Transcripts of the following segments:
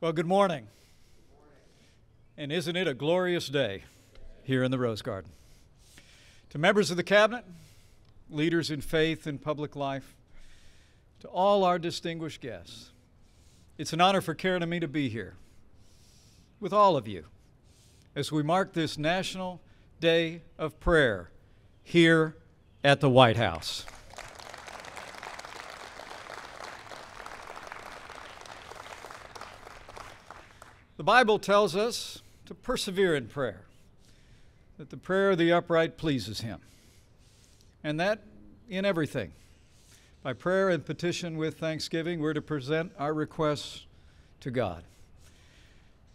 Well, good morning. And isn't it a glorious day here in the Rose Garden? To members of the Cabinet, leaders in faith and public life, to all our distinguished guests, it's an honor for Karen and me to be here with all of you as we mark this National Day of Prayer here at the White House. The Bible tells us to persevere in prayer, that the prayer of the upright pleases Him, and that in everything. By prayer and petition with thanksgiving, we're to present our requests to God.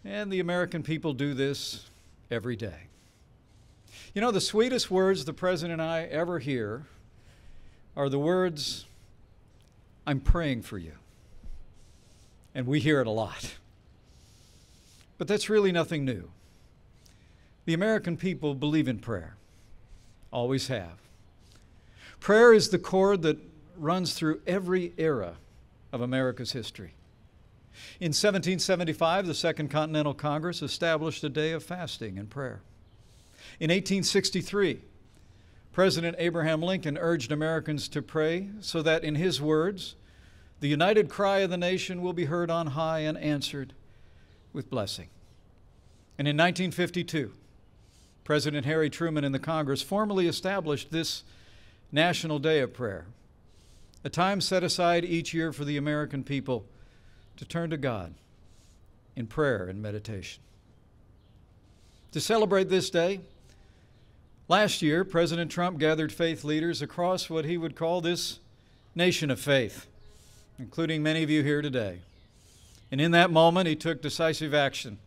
And the American people do this every day. You know, the sweetest words the President and I ever hear are the words, I'm praying for you. And we hear it a lot. But that's really nothing new. The American people believe in prayer, always have. Prayer is the cord that runs through every era of America's history. In 1775, the Second Continental Congress established a day of fasting and prayer. In 1863, President Abraham Lincoln urged Americans to pray so that, in his words, the united cry of the nation will be heard on high and answered with blessing. And in 1952, President Harry Truman and the Congress formally established this National Day of Prayer, a time set aside each year for the American people to turn to God in prayer and meditation. To celebrate this day, last year, President Trump gathered faith leaders across what he would call this nation of faith, including many of you here today. And in that moment, he took decisive action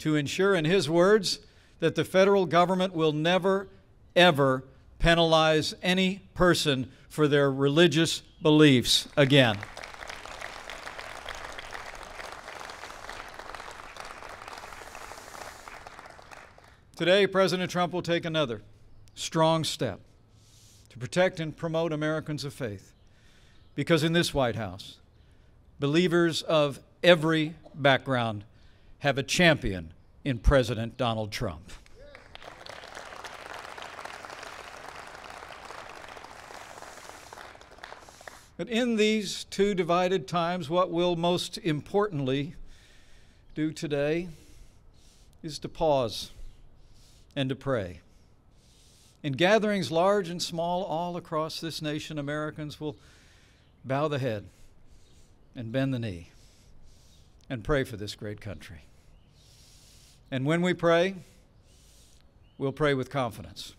to ensure, in his words, that the federal government will never, ever penalize any person for their religious beliefs again. Today, President Trump will take another strong step to protect and promote Americans of faith. Because in this White House, believers of every background have a champion in President Donald Trump. But in these too divided times, what we'll most importantly do today is to pause and to pray. In gatherings large and small all across this nation, Americans will bow the head and bend the knee and pray for this great country. And when we pray, we'll pray with confidence.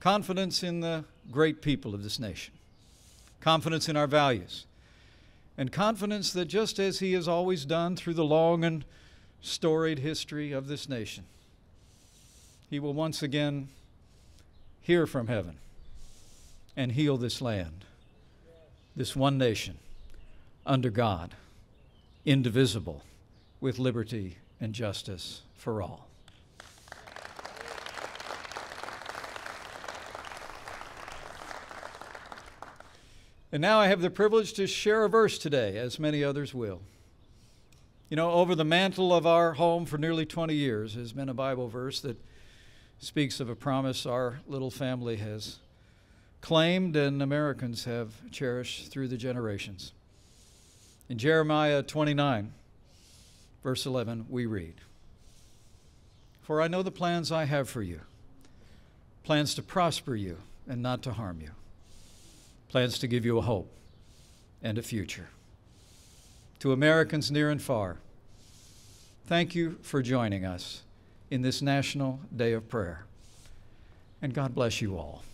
Confidence in the great people of this nation, confidence in our values, and confidence that just as He has always done through the long and storied history of this nation, he will once again hear from heaven and heal this land, this one nation, under God, indivisible, with liberty and justice for all. And now I have the privilege to share a verse today, as many others will. You know, over the mantle of our home for nearly 20 years has been a Bible verse that speaks of a promise our little family has claimed and Americans have cherished through the generations. In Jeremiah 29, verse 11, we read For I know the plans I have for you plans to prosper you and not to harm you, plans to give you a hope and a future. To Americans near and far, thank you for joining us in this National Day of Prayer. And God bless you all.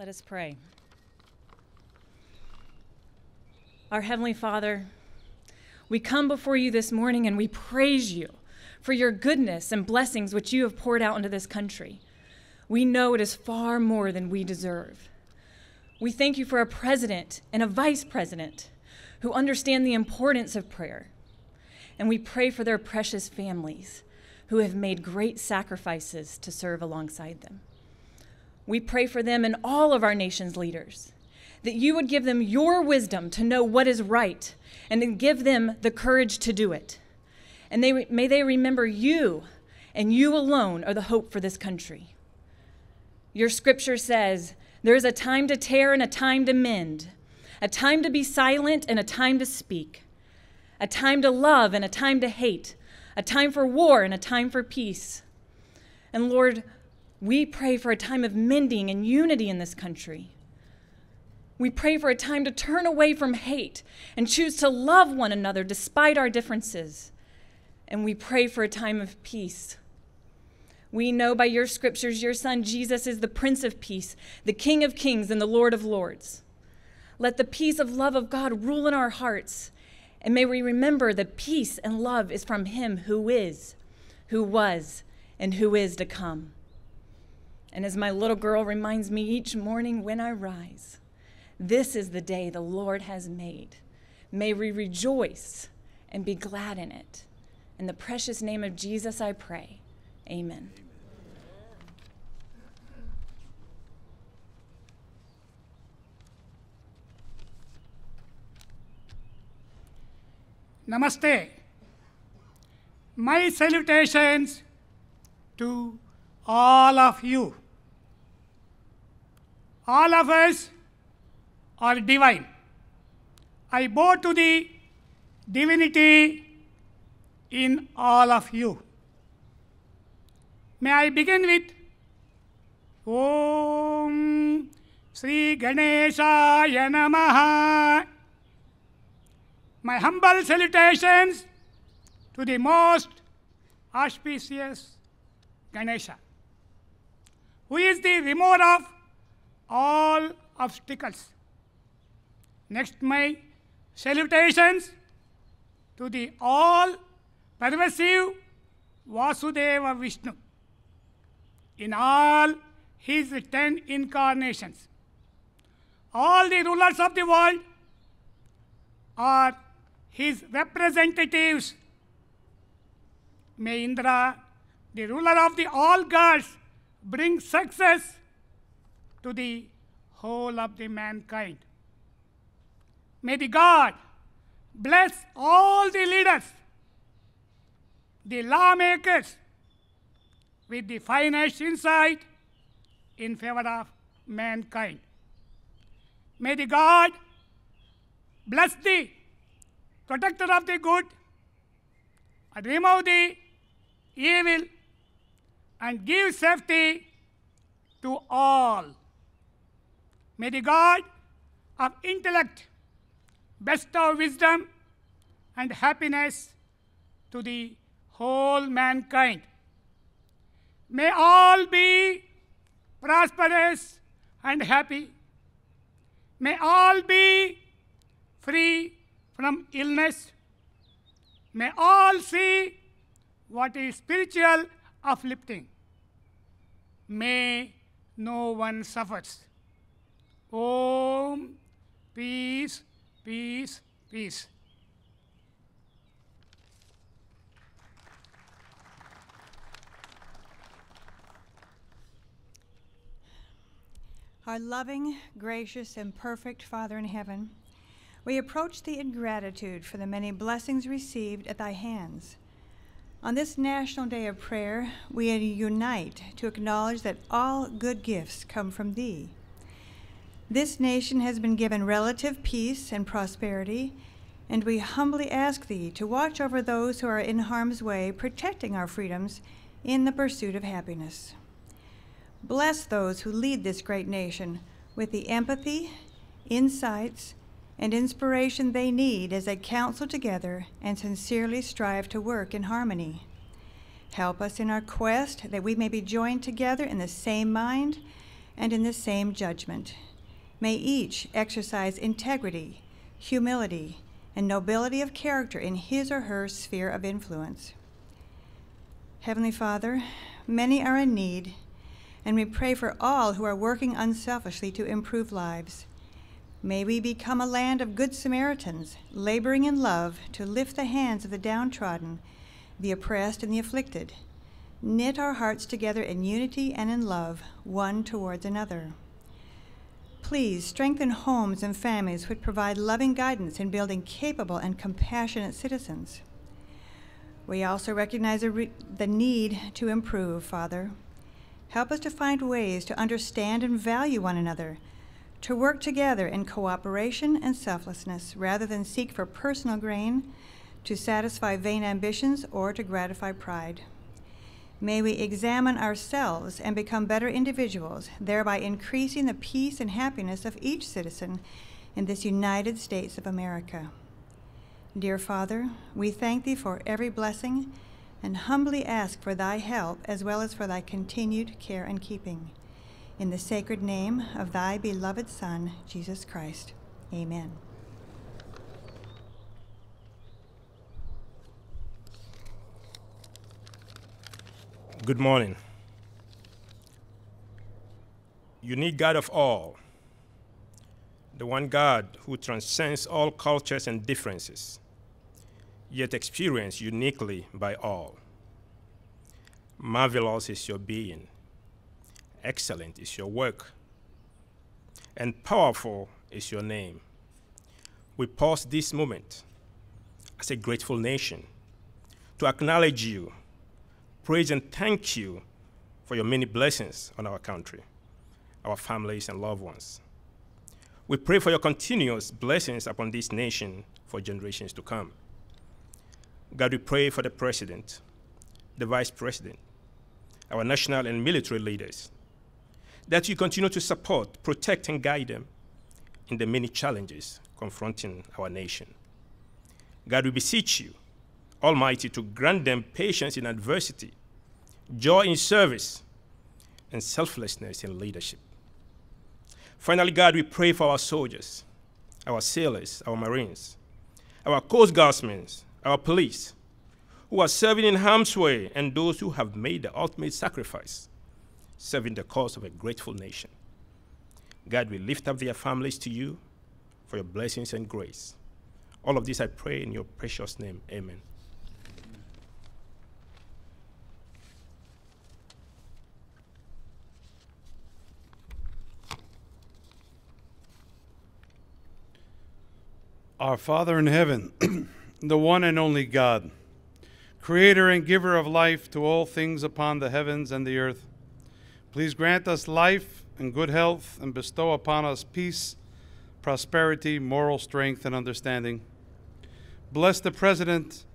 Let us pray. Our Heavenly Father, we come before you this morning and we praise you for your goodness and blessings which you have poured out into this country. We know it is far more than we deserve. We thank you for a president and a vice president who understand the importance of prayer. And we pray for their precious families who have made great sacrifices to serve alongside them. We pray for them and all of our nation's leaders, that you would give them your wisdom to know what is right and to give them the courage to do it. And they, may they remember you and you alone are the hope for this country. Your scripture says, There is a time to tear and a time to mend, a time to be silent and a time to speak, a time to love and a time to hate, a time for war and a time for peace. And Lord, we pray for a time of mending and unity in this country. We pray for a time to turn away from hate and choose to love one another despite our differences. And we pray for a time of peace. We know by your scriptures your son Jesus is the Prince of Peace, the King of Kings, and the Lord of Lords. Let the peace of love of God rule in our hearts, and may we remember that peace and love is from him who is, who was, and who is to come. And as my little girl reminds me each morning when I rise, this is the day the Lord has made. May we rejoice and be glad in it. In the precious name of Jesus, I pray. Amen. Namaste. My salutations to all of you. All of us are divine. I bow to the divinity in all of you. May I begin with Om Sri Ganeshaya Namaha. My humble salutations to the most auspicious Ganesha, who is the remover of all obstacles. Next, my salutations to the all pervasive Vasudeva Vishnu in all his ten incarnations. All the rulers of the world are his representatives. May Indra, the ruler of the all gods, bring success to the whole of the mankind. May the God bless all the leaders, the lawmakers, with the finest insight in favor of mankind. May the God bless the protector of the good and remove the evil and give safety to all. May the God of intellect bestow wisdom and happiness to the whole mankind. May all be prosperous and happy. May all be free from illness. May all see what is spiritual uplifting. May no one suffers. Om, peace, peace, peace. Our loving, gracious, and perfect Father in heaven, we approach thee in gratitude for the many blessings received at thy hands. On this National Day of Prayer, we unite to acknowledge that all good gifts come from thee. This nation has been given relative peace and prosperity, and we humbly ask thee to watch over those who are in harm's way, protecting our freedoms in the pursuit of happiness. Bless those who lead this great nation with the empathy, insights, and inspiration they need as they counsel together and sincerely strive to work in harmony. Help us in our quest that we may be joined together in the same mind and in the same judgment. May each exercise integrity, humility, and nobility of character in his or her sphere of influence. Heavenly Father, many are in need, and we pray for all who are working unselfishly to improve lives. May we become a land of good Samaritans, laboring in love to lift the hands of the downtrodden, the oppressed, and the afflicted. Knit our hearts together in unity and in love, one towards another. Please strengthen homes and families which provide loving guidance in building capable and compassionate citizens. We also recognize the need to improve, Father. Help us to find ways to understand and value one another to work together in cooperation and selflessness rather than seek for personal gain, to satisfy vain ambitions, or to gratify pride. May we examine ourselves and become better individuals, thereby increasing the peace and happiness of each citizen in this United States of America. Dear Father, we thank Thee for every blessing and humbly ask for Thy help as well as for Thy continued care and keeping. In the sacred name of thy beloved Son, Jesus Christ. Amen. Good morning. Unique God of all, the one God who transcends all cultures and differences, yet experienced uniquely by all. Marvelous is your being Excellent is your work, and powerful is your name. We pause this moment as a grateful nation to acknowledge you, praise and thank you for your many blessings on our country, our families, and loved ones. We pray for your continuous blessings upon this nation for generations to come. God, we pray for the president, the vice president, our national and military leaders, that you continue to support, protect, and guide them in the many challenges confronting our nation. God, we beseech you, Almighty, to grant them patience in adversity, joy in service, and selflessness in leadership. Finally, God, we pray for our soldiers, our sailors, our Marines, our Coast Guardsmen, our police, who are serving in harm's way, and those who have made the ultimate sacrifice serving the cause of a grateful nation. God, we lift up their families to you for your blessings and grace. All of this I pray in your precious name. Amen. Our Father in heaven, the one and only God, creator and giver of life to all things upon the heavens and the earth, Please grant us life and good health and bestow upon us peace, prosperity, moral strength, and understanding. Bless the President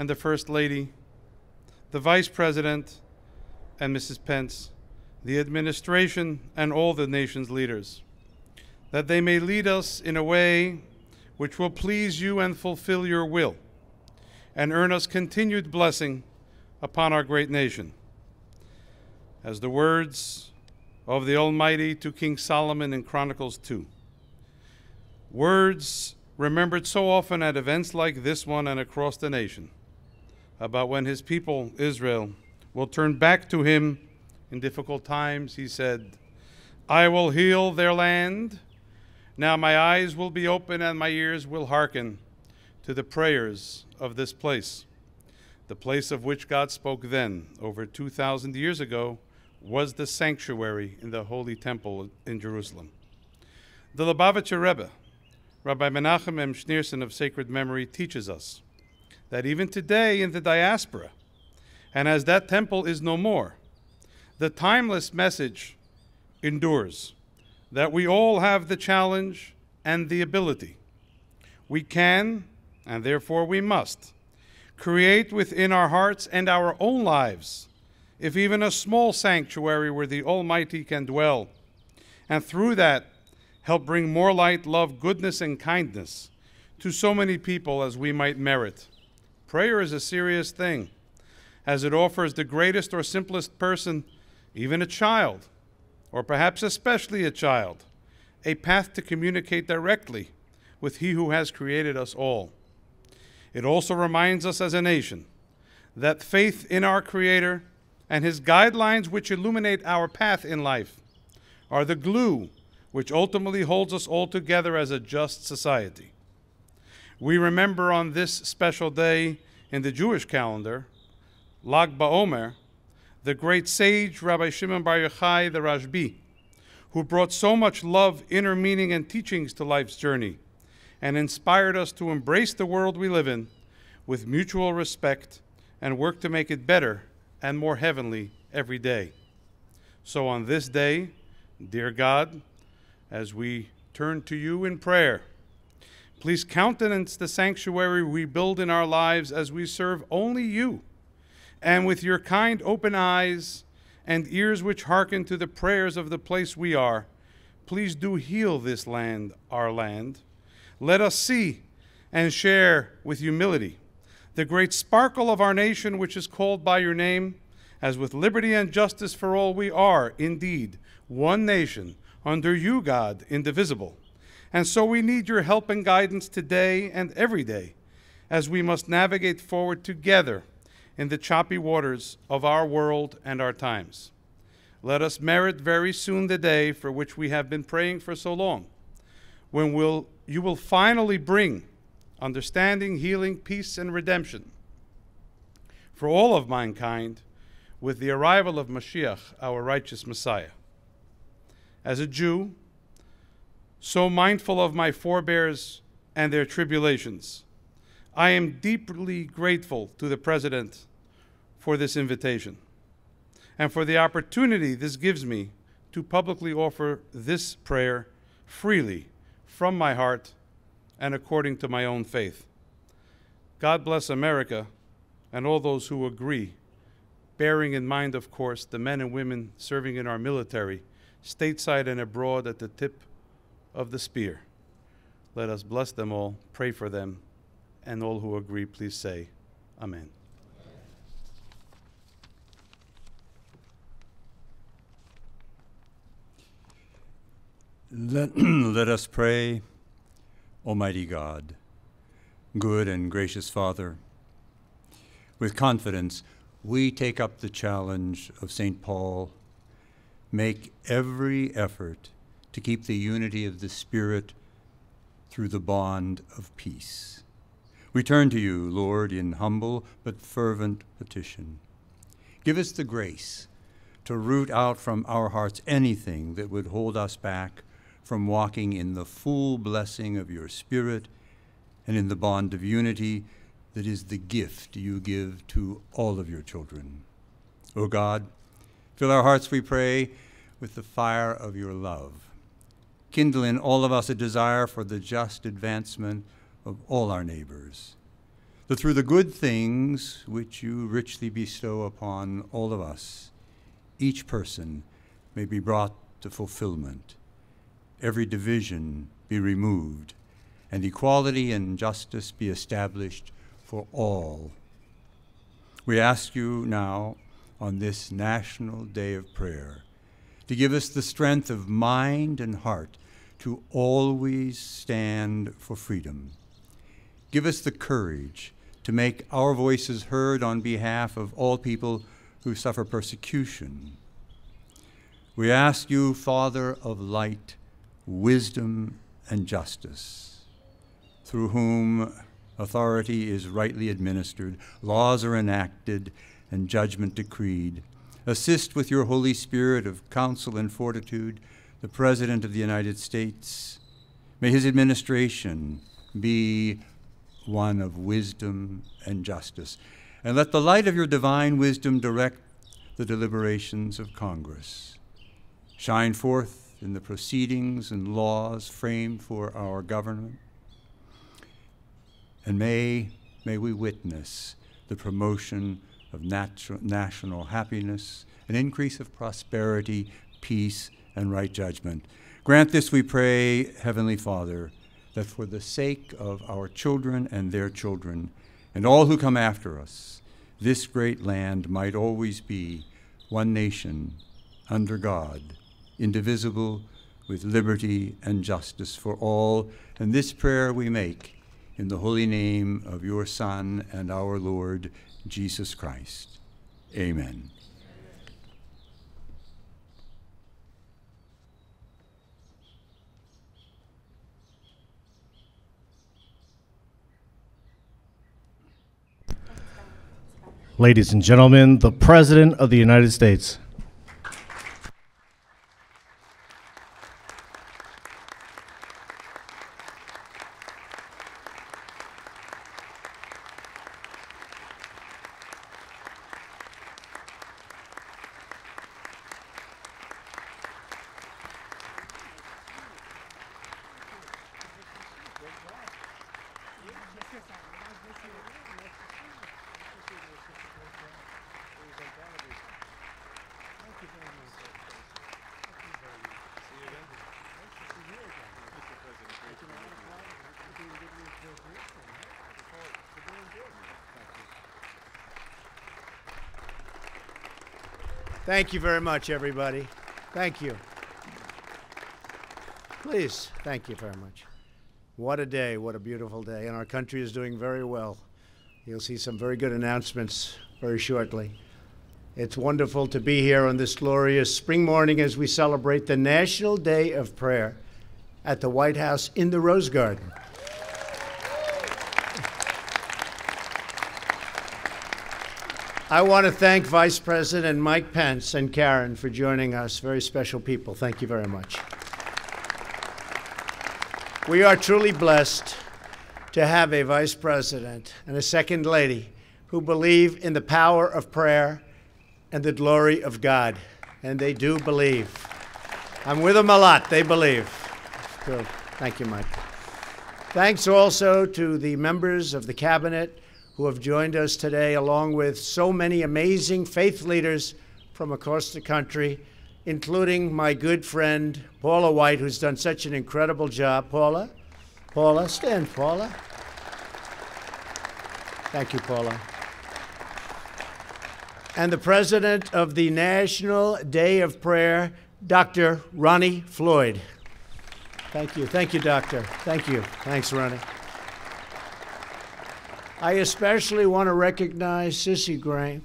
and the First Lady, the Vice President and Mrs. Pence, the administration, and all the nation's leaders, that they may lead us in a way which will please you and fulfill your will, and earn us continued blessing upon our great nation as the words of the Almighty to King Solomon in Chronicles 2. Words remembered so often at events like this one and across the nation about when his people, Israel, will turn back to him in difficult times. He said, I will heal their land. Now my eyes will be open and my ears will hearken to the prayers of this place, the place of which God spoke then, over 2,000 years ago was the sanctuary in the Holy Temple in Jerusalem. The Lubavitcher Rebbe, Rabbi Menachem M. Schneerson of Sacred Memory, teaches us that even today in the diaspora, and as that temple is no more, the timeless message endures that we all have the challenge and the ability. We can, and therefore we must, create within our hearts and our own lives if even a small sanctuary where the Almighty can dwell, and through that help bring more light, love, goodness, and kindness to so many people as we might merit. Prayer is a serious thing, as it offers the greatest or simplest person, even a child, or perhaps especially a child, a path to communicate directly with He who has created us all. It also reminds us as a nation that faith in our Creator and His guidelines, which illuminate our path in life, are the glue which ultimately holds us all together as a just society. We remember on this special day in the Jewish calendar, Lag BaOmer, the great sage Rabbi Shimon Bar Yochai the Rashbi, who brought so much love, inner meaning, and teachings to life's journey, and inspired us to embrace the world we live in with mutual respect and work to make it better and more heavenly every day. So on this day, dear God, as we turn to you in prayer, please countenance the sanctuary we build in our lives as we serve only you, and with your kind open eyes and ears which hearken to the prayers of the place we are, please do heal this land, our land. Let us see and share with humility the great sparkle of our nation, which is called by your name, as with liberty and justice for all we are, indeed, one nation, under you, God, indivisible. And so we need your help and guidance today and every day, as we must navigate forward together in the choppy waters of our world and our times. Let us merit very soon the day for which we have been praying for so long, when we'll, you will finally bring understanding, healing, peace, and redemption for all of mankind with the arrival of Mashiach, our righteous Messiah. As a Jew, so mindful of my forebears and their tribulations, I am deeply grateful to the President for this invitation and for the opportunity this gives me to publicly offer this prayer freely from my heart and according to my own faith. God bless America and all those who agree, bearing in mind, of course, the men and women serving in our military, stateside and abroad at the tip of the spear. Let us bless them all, pray for them, and all who agree, please say, Amen. Let, let us pray. Almighty God, good and gracious Father, with confidence we take up the challenge of St. Paul make every effort to keep the unity of the Spirit through the bond of peace. We turn to you, Lord, in humble but fervent petition. Give us the grace to root out from our hearts anything that would hold us back from walking in the full blessing of your Spirit and in the bond of unity that is the gift you give to all of your children. O God, fill our hearts, we pray, with the fire of your love. Kindle in all of us a desire for the just advancement of all our neighbors, that through the good things which you richly bestow upon all of us, each person may be brought to fulfillment every division be removed, and equality and justice be established for all. We ask you now, on this National Day of Prayer, to give us the strength of mind and heart to always stand for freedom. Give us the courage to make our voices heard on behalf of all people who suffer persecution. We ask you, Father of light, wisdom, and justice, through whom authority is rightly administered, laws are enacted, and judgment decreed. Assist with your Holy Spirit of counsel and fortitude the President of the United States. May his administration be one of wisdom and justice. And let the light of your divine wisdom direct the deliberations of Congress. Shine forth in the proceedings and laws framed for our government. And may, may we witness the promotion of natu- national happiness, an increase of prosperity, peace, and right judgment. Grant this, we pray, Heavenly Father, that for the sake of our children and their children, and all who come after us, this great land might always be one nation under God indivisible, with liberty and justice for all. And this prayer we make in the holy name of your Son and our Lord, Jesus Christ. Amen. Ladies and gentlemen, the President of the United States. Thank you very much, everybody. Thank you. Please, thank you very much. What a day, what a beautiful day, and our country is doing very well. You'll see some very good announcements very shortly. It's wonderful to be here on this glorious spring morning as we celebrate the National Day of Prayer at the White House in the Rose Garden. I want to thank Vice President Mike Pence and Karen for joining us. Very special people. Thank you very much. We are truly blessed to have a Vice President and a Second Lady who believe in the power of prayer and the glory of God. And they do believe. I'm with them a lot. They believe. Good. Thank you, Mike. Thanks also to the members of the Cabinet who have joined us today, along with so many amazing faith leaders from across the country, including my good friend Paula White, who's done such an incredible job. Paula, Paula, stand, Paula. Thank you, Paula. And the president of the National Day of Prayer, Dr. Ronnie Floyd. Thank you. Thank you, Doctor. Thank you. Thanks, Ronnie. I especially want to recognize Sissy Graham.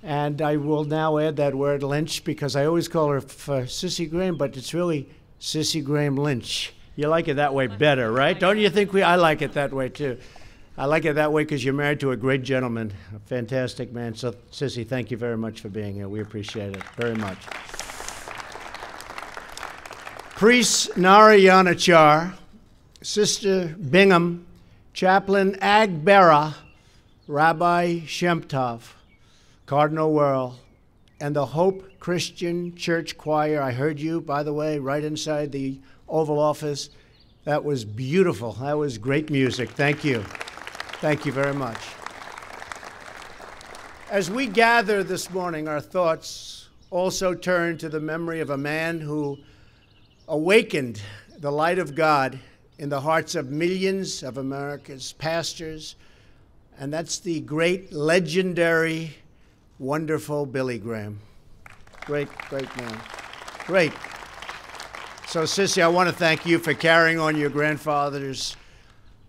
And I will now add that word Lynch because I always call her for uh, Sissy Graham, but it's really Sissy Graham Lynch. You like it that way better, right? Don't you think we? I like it that way too. I like it that way because you're married to a great gentleman, a fantastic man. So, Sissy, thank you very much for being here. We appreciate it very much. Priest Narayanachar, Sister Bingham, Chaplain Agbera, Rabbi Shemtov, Cardinal Wuerl, and the Hope Christian Church Choir. I heard you, by the way, right inside the Oval Office. That was beautiful. That was great music. Thank you. Thank you very much. As we gather this morning, our thoughts also turn to the memory of a man who awakened the light of God in the hearts of millions of America's pastors, and that's the great, legendary, wonderful Billy Graham. Great, great man. Great. So, Sissy, I want to thank you for carrying on your grandfather's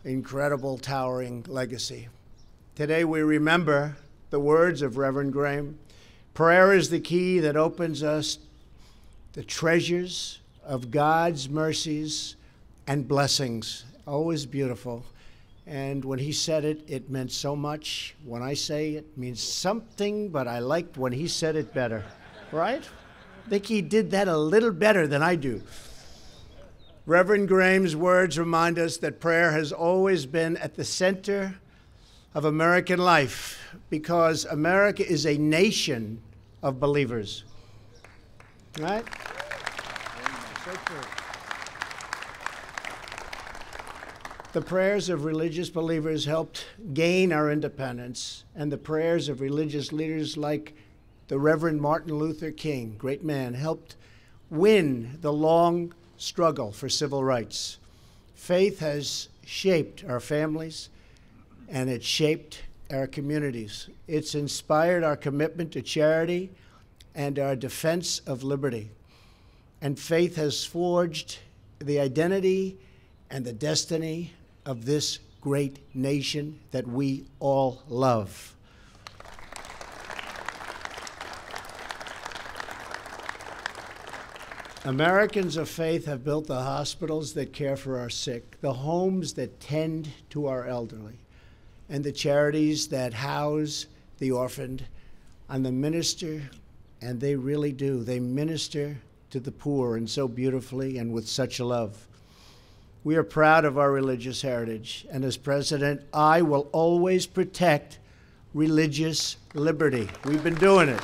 incredible, towering legacy. Today, we remember the words of Reverend Graham prayer is the key that opens us the treasures of God's mercies and blessings. Always beautiful. And when he said it, it meant so much. When I say it means something, but I liked when he said it better. Right? I think he did that a little better than I do. Reverend Graham's words remind us that prayer has always been at the center of American life because America is a nation of believers. Right? So true. The prayers of religious believers helped gain our independence, and the prayers of religious leaders like the Reverend Martin Luther King, great man, helped win the long struggle for civil rights. Faith has shaped our families and it shaped our communities. It's inspired our commitment to charity and our defense of liberty. and faith has forged the identity and the destiny of this great nation that we all love. Americans of faith have built the hospitals that care for our sick, the homes that tend to our elderly, and the charities that house the orphaned. And the minister, and they really do, they minister to the poor and so beautifully and with such love. We are proud of our religious heritage, and as president, I will always protect religious liberty. We've been doing it.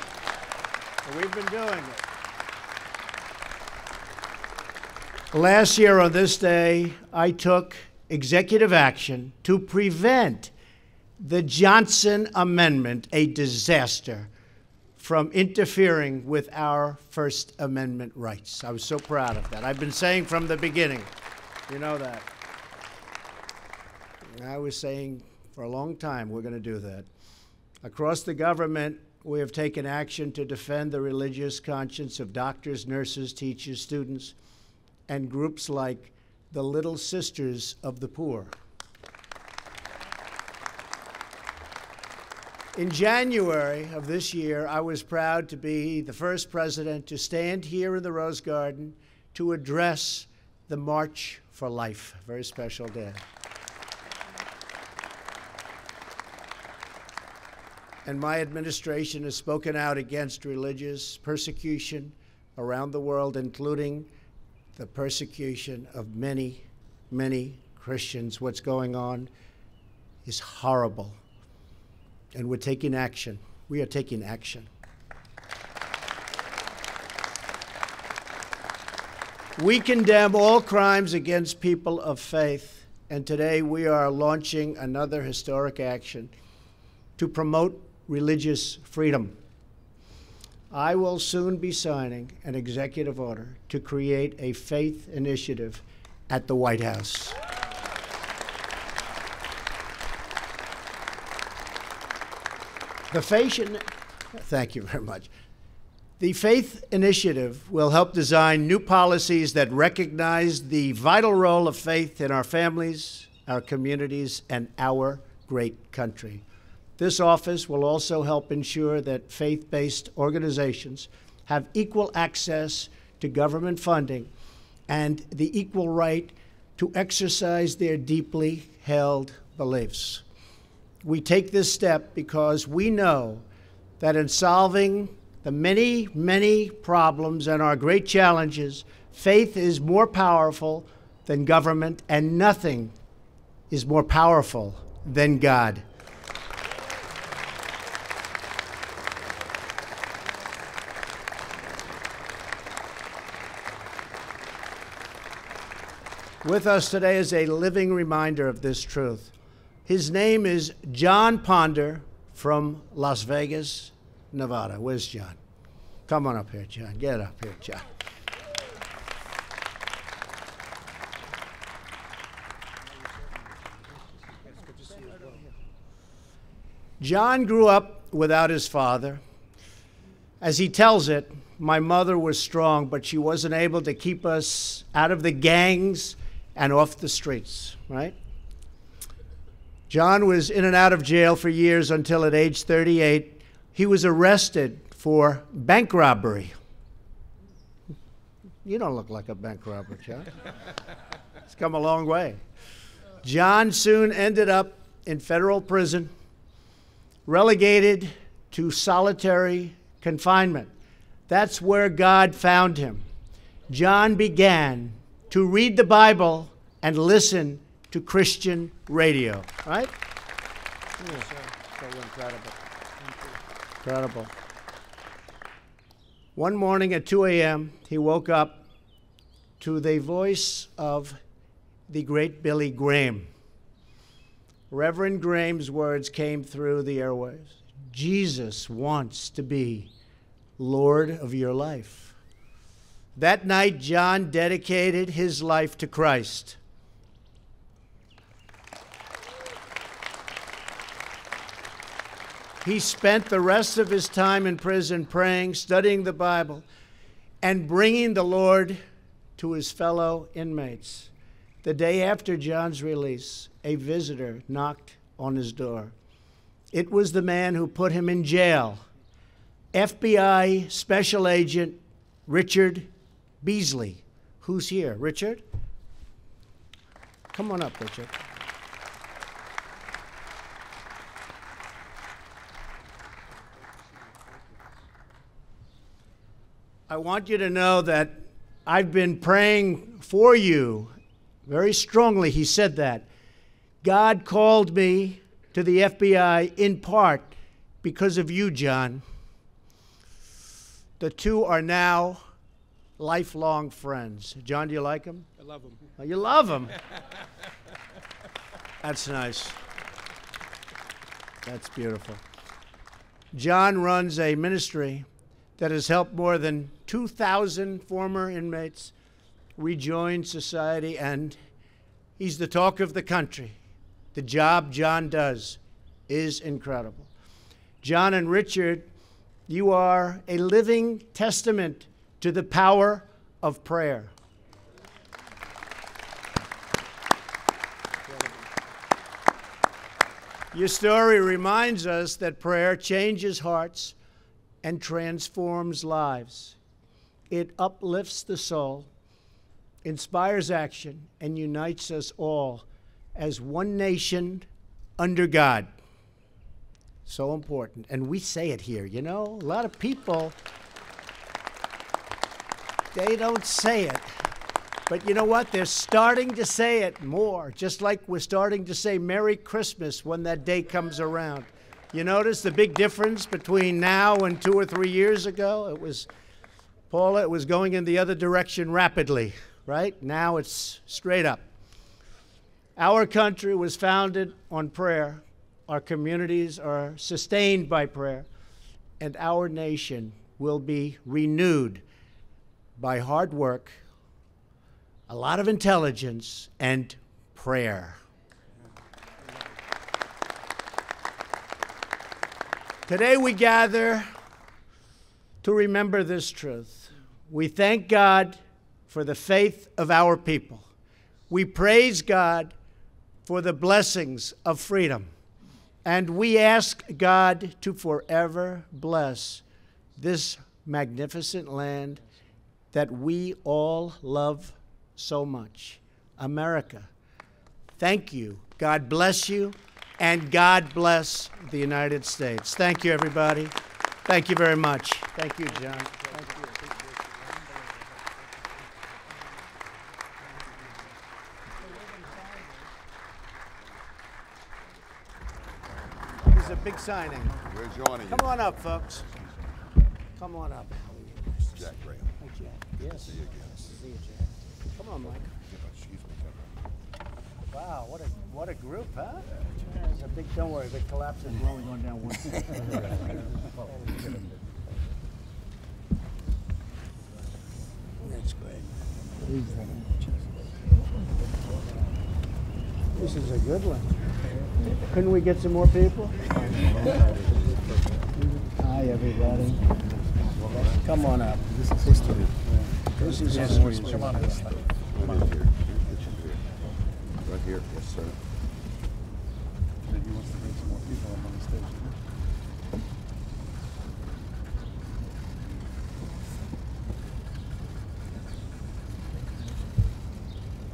We've been doing it. Last year on this day, I took executive action to prevent the Johnson Amendment, a disaster, from interfering with our First Amendment rights. I was so proud of that. I've been saying from the beginning, you know that. I was saying for a long time we're going to do that. Across the government, we have taken action to defend the religious conscience of doctors, nurses, teachers, students and groups like the Little Sisters of the Poor. In January of this year, I was proud to be the first president to stand here in the Rose Garden to address the March for Life. Very special day. And my administration has spoken out against religious persecution around the world, including the persecution of many, many Christians. What's going on is horrible. And we're taking action. We are taking action. We condemn all crimes against people of faith, and today we are launching another historic action to promote religious freedom. I will soon be signing an executive order to create a faith initiative at the White House. The faith, thank you very much. The Faith Initiative will help design new policies that recognize the vital role of faith in our families, our communities, and our great country. This office will also help ensure that faith based organizations have equal access to government funding and the equal right to exercise their deeply held beliefs. We take this step because we know that in solving the many, many problems and our great challenges, faith is more powerful than government, and nothing is more powerful than God. With us today is a living reminder of this truth. His name is John Ponder from Las Vegas, Nevada. Where's John? Come on up here, John. Get up here, John. John grew up without his father. As he tells it, my mother was strong, but she wasn't able to keep us out of the gangs and off the streets, right? John was in and out of jail for years until at age 38, he was arrested for bank robbery. You don't look like a bank robber, John. it's come a long way. John soon ended up in federal prison, relegated to solitary confinement. That's where God found him. John began to read the Bible and listen to Christian radio. Right? Yeah, so, so incredible. Incredible. One morning at 2 a.m., he woke up to the voice of the great Billy Graham. Reverend Graham's words came through the airwaves Jesus wants to be Lord of your life. That night, John dedicated his life to Christ. He spent the rest of his time in prison praying, studying the Bible, and bringing the Lord to his fellow inmates. The day after John's release, a visitor knocked on his door. It was the man who put him in jail, FBI Special Agent Richard Beasley. Who's here? Richard? Come on up, Richard. I want you to know that I've been praying for you very strongly. He said that. God called me to the FBI in part because of you, John. The two are now lifelong friends. John, do you like him? I love him. Oh, you love him. That's nice. That's beautiful. John runs a ministry that has helped more than 2,000 former inmates rejoin society, and he's the talk of the country. The job John does is incredible. John and Richard, you are a living testament to the power of prayer. Your story reminds us that prayer changes hearts and transforms lives. It uplifts the soul, inspires action, and unites us all as one nation under God. So important. And we say it here, you know? A lot of people, they don't say it. But you know what? They're starting to say it more, just like we're starting to say Merry Christmas when that day comes around. You notice the big difference between now and two or three years ago? It was, Paula, it was going in the other direction rapidly, right? Now it's straight up. Our country was founded on prayer, our communities are sustained by prayer, and our nation will be renewed by hard work, a lot of intelligence, and prayer. Today we gather to remember this truth. We thank God for the faith of our people. We praise God for the blessings of freedom. And we ask God to forever bless this magnificent land that we all love so much America. Thank you. God bless you. And God bless the United States. Thank you, everybody. Thank you very much. Thank you, John. Thank you. This is a big signing. We're joining you. Come on up, folks. Come on up. Jack Graham. Hey, Jack. Yes. See you again. See you, Jack. Come on, Mike. Wow, what a what a group, huh? It's a big. Don't worry, the collapse is only going down one. That's great. This is a good one. Couldn't we get some more people? Hi, everybody. Come on up. This is history. This is history. Come on this side. Come on here. Right here. Yes, sir.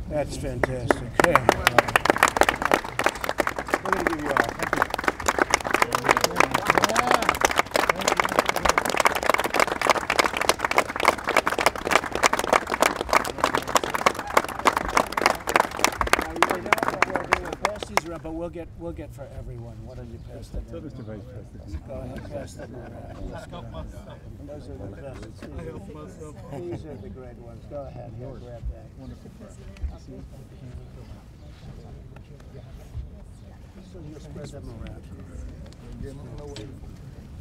That's fantastic. Yeah. We're going to give you all. Thank you. Now, you know what we'll do, we'll pass these around, but we'll get, we'll get for everyone. Why don't you pass them? around? Go ahead, pass them around. Those are the best. These are the great ones. Go ahead, here, grab that. So you'll spread them around.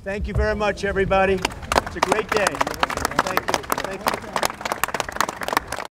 Thank you very much, everybody. It's a great day.